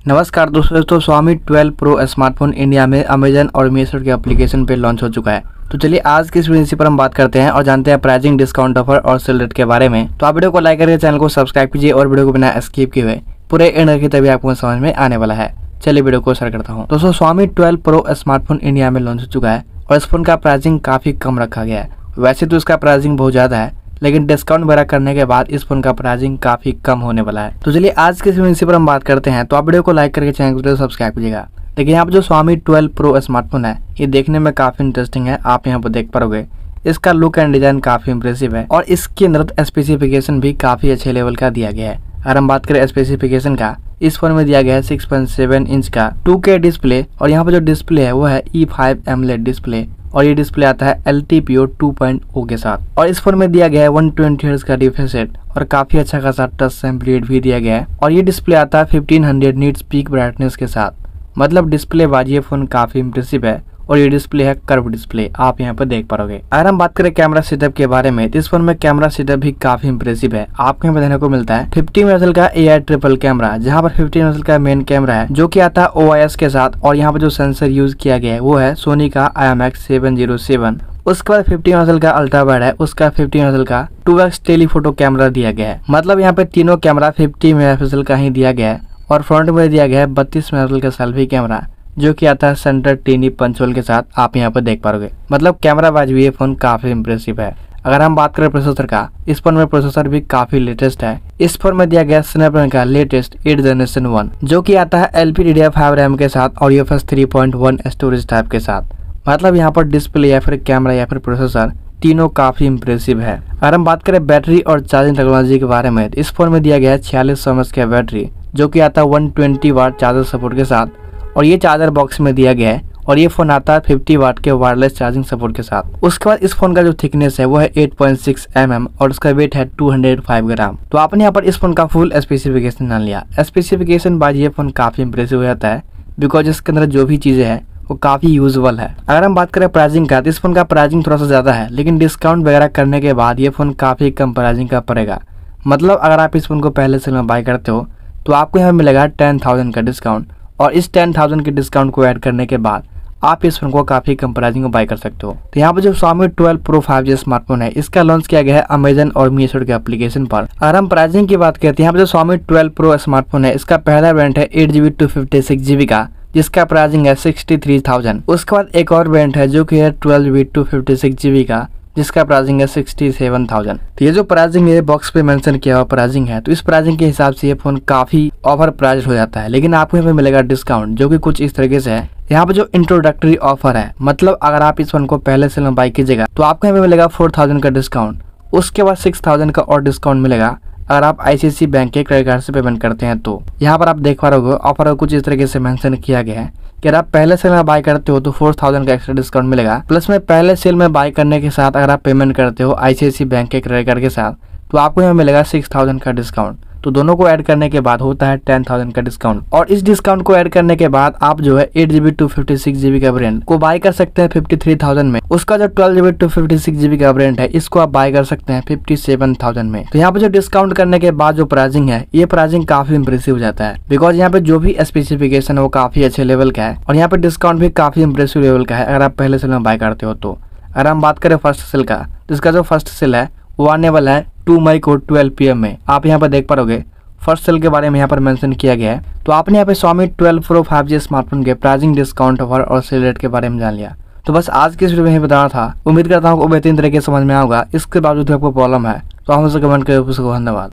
नमस्कार दोस्तों दोस्तों, स्वामी 12 प्रो स्मार्टफ़ोन इंडिया में अमेजन और मीशो के एप्लीकेशन पे लॉन्च हो चुका है। तो चलिए, आज की इस वीडियो पर हम बात करते हैं और जानते हैं प्राइसिंग डिस्काउंट ऑफ़र और सेल रेट के बारे में। तो आप वीडियो को लाइक करके चैनल को सब्सक्राइब कीजिए और वीडियो को बिना स्किप किए पूरे एंड रखिए तभी आपको समझ में आने वाला है। चलिए वीडियो को शेयर करता हूँ। दोस्तों, स्वामी ट्वेल्व प्रो स्मार्टफ़ोन इंडिया में लॉन्च हो चुका है और इस फ़ोन का प्राइसिंग काफ़ी कम रखा गया है। वैसे तो इसका प्राइसिंग बहुत ज़्यादा है लेकिन डिस्काउंट वगैरह करने के बाद इस फ़ोन का प्राइसिंग काफ़ी कम होने वाला है। तो चलिए, आज के इसी पर हम बात करते हैं। तो आप वीडियो को लाइक करके चैनल को सब्सक्राइब कीजिएगा। देखिए यहाँ पर जो स्वामी 12 प्रो स्मार्टफ़ोन है, ये देखने में काफ़ी इंटरेस्टिंग है। आप यहाँ पर देख पाओगे। इसका लुक एंड डिज़ाइन काफ़ी इंप्रेसिव है और इसके अंदर स्पेसिफिकेशन भी काफ़ी अच्छे लेवल का दिया गया है। अगर हम बात करें स्पेसिफिकेशन का इस फ़ोन में दिया गया है 6.7 इंच का टू के डिस्प्ले और यहाँ पर जो डिस्प्ले है, वो है ई फाइव एमलेट डिस्प्ले और ये डिस्प्ले आता है L T P O two point O के साथ और इस फ़ोन में दिया गया है वन ट्वेंटी का रिफ्रेश रेट और काफ़ी अच्छा खासा टच सैंपल भी दिया गया है और ये डिस्प्ले आता है fifteen hundred nits peak brightness के साथ। मतलब डिस्प्ले ये फ़ोन काफ़ी इम्प्रेसिव है और ये डिस्प्ले है कर्व डिस्प्ले आप यहाँ पर देख पाओगे अगर हम बात करें कैमरा सेटअप के बारे में तो इस फ़ोन में कैमरा सेटअप भी काफ़ी इंप्रेसिव है। आपको यहाँ देखने को मिलता है 50 मेगापिक्सल का एआई ट्रिपल कैमरा जहाँ पर 50 मेगापिक्सल का मेन कैमरा है, जो की आता है ओआईएस के साथ, और यहाँ पर जो सेंसर यूज़ किया गया है, वो है सोनी का I M X seven zero seven उसके बाद 50 मेगापिक्सल का अल्ट्रा वाइड है, उसका 50 मेगापिक्सल का टू एक्स टेलीफोटो कैमरा दिया गया है। मतलब यहाँ पे तीनों कैमरा 50 मेगापिक्सल का ही दिया गया है, और फ्रंट में दिया गया है बत्तीस मेगापिक्सल का सेल्फी कैमरा जो कि आता है सेंटर टीनी पंचोल के साथ, आप यहाँ पर देख पाओगे मतलब कैमरा बाज भी ये फ़ोन काफ़ी इम्प्रेसिव है। अगर हम बात करें प्रोसेसर का, इस फ़ोन में प्रोसेसर भी काफ़ी लेटेस्ट है। इस फ़ोन में दिया गया स्नैपड्रैगन का लेटेस्ट एट जनरेशन वन जो कि आता है एल पी रैम के साथ और UFS three point one storage type के साथ। मतलब यहाँ पर डिस्प्ले या फिर कैमरा या फिर प्रोसेसर तीनों काफ़ी इम्प्रेसिव है। अगर हम बात करें बैटरी और चार्जिंग टेक्नोलॉजी के बारे में, इस फ़ोन में दिया गया है छियालीस सौ का बैटरी जो कि आता है one twenty watt charger support के साथ। और ये चार्जर बॉक्स में दिया गया है और ये फ़ोन आता है 50 वाट के वायरलेस चार्जिंग सपोर्ट के साथ। उसके बाद इस फ़ोन का जो थिकनेस है, वो है 8.6 पॉइंट mm और उसका वेट है 205 ग्राम तो आपने यहाँ पर इस फ़ोन का फुल स्पेसिफिकेशन जान लिया। स्पेसिफिकेशन बाद ये फ़ोन काफ़ी इंप्रेसिव हो जाता है बिकॉज़ इसके अंदर जो भी चीज़ें हैं, वो काफ़ी यूजल है। अगर हम बात करें प्राइसिंग का तो इस फ़ोन का प्राइसिंग थोड़ा सा ज़्यादा है, लेकिन डिस्काउंट वगैरह करने के बाद ये फ़ोन काफ़ी कम प्राइसिंग का पड़ेगा। मतलब अगर आप इस फ़ोन को पहले से बाय करते हो तो आपको यहाँ मिलेगा टेन थाउज़ेंड का डिस्काउंट और इस टेन थाउज़ेंड के डिस्काउंट को ऐड करने के बाद, आप इस फ़ोन को काफ़ी कम प्राइसिंग में बाय कर सकते हो। तो यहाँ पर जो स्वामी 12 प्रो 5G स्मार्टफ़ोन है, इसका लॉन्च किया गया है अमेजन और मीशो के एप्लीकेशन पर। अगर हम प्राइसिंग की बात करते हैं, यहाँ पर जो स्वामी 12 प्रो स्मार्टफ़ोन है, इसका पहला वेरिएंट है eight GB two fifty six GB का, जिसका प्राइसिंग है सिक्सटी थ्री थाउज़ेंड उसके बाद एक और वेरिएंट है, जो की है twelve GB two fifty six GB का जिसका प्राइसिंग है सिक्सटी सेवन थाउज़ेंड तो ये जो प्राइसिंग है बॉक्स पे मेंशन किया हुआ प्राइसिंग है तो इस प्राइसिंग के हिसाब से ये फ़ोन काफ़ी ऑफ़र प्राइज हो जाता है। लेकिन आपको यहाँ पे मिलेगा डिस्काउंट जो कि कुछ इस तरीके से है। यहाँ पे जो इंट्रोडक्टरी ऑफ़र है मतलब अगर आप इस फ़ोन को पहले से बाई कीजिएगा तो आपको यहाँ पे मिलेगा फोर थाउज़ेंड का डिस्काउंट उसके बाद सिक्स थाउज़ेंड का और डिस्काउंट मिलेगा। अगर आप आईसीआईसी बैंक के क्रेडिट कार्ड से पेमेंट करते हैं तो। यहाँ पर आप देख पा रहे हो ऑफ़र कुछ इस तरीके से मेंशन किया गया है। कि अगर आप पहले सेल में बाय करते हो तो फोर थाउज़ेंड का एक्स्ट्रा डिस्काउंट मिलेगा। प्लस में पहले सेल में बाय करने के साथ अगर आप पेमेंट करते हो आईसीआईसी बैंक के क्रेडिट कार्ड के साथ तो आपको यहाँ मिलेगा सिक्स थाउज़ेंड का डिस्काउंट तो दोनों को ऐड करने के बाद होता है टेन थाउज़ेंड का डिस्काउंट और इस डिस्काउंट को ऐड करने के बाद आप जो है eight GB two fifty six GB का ब्रेंड को बाय कर सकते हैं फिफ्टी थ्री थाउज़ेंड में। उसका जो twelve GB two fifty six GB का ब्रेंड है, इसको आप बाय कर सकते हैं फिफ्टी सेवन थाउज़ेंड में। तो यहाँ पे जो डिस्काउंट करने के बाद जो प्राइसिंग है, ये प्राइसिंग काफ़ी इंप्रेसिव हो जाता है। बिकॉज़ यहाँ पे जो भी स्पेसिफिकेशन है, वो काफ़ी अच्छे लेवल का है। और यहाँ पे डिस्काउंट भी काफ़ी इंप्रेसिव लेवल का है, अगर आप पहले सेल में बाय करते हो तो। अगर हम बात करें फ़र्स्ट सेल का तो इसका जो फ़र्स्ट सेल है, वो आने वाला है टू मई को ट्वेल्व पी में। आप यहाँ पर देख पाओगे फ़र्स्ट सेल के बारे में यहाँ पर मेंशन किया गया है। तो आपने यहाँ पे स्वामी 12 प्रो 5G स्मार्टफ़ोन के प्राइसिंग डिस्काउंट, ऑफ़र और सेल रेट के बारे में जान लिया। तो बस आज के इस वीडियो में ही बताना था। उम्मीद करता हूँ बेहतरीन तरीके से समझ में आऊगा इसके बावजूद आपको प्रॉब्लम है। तो हम उसे कमेंट करके धन्यवाद।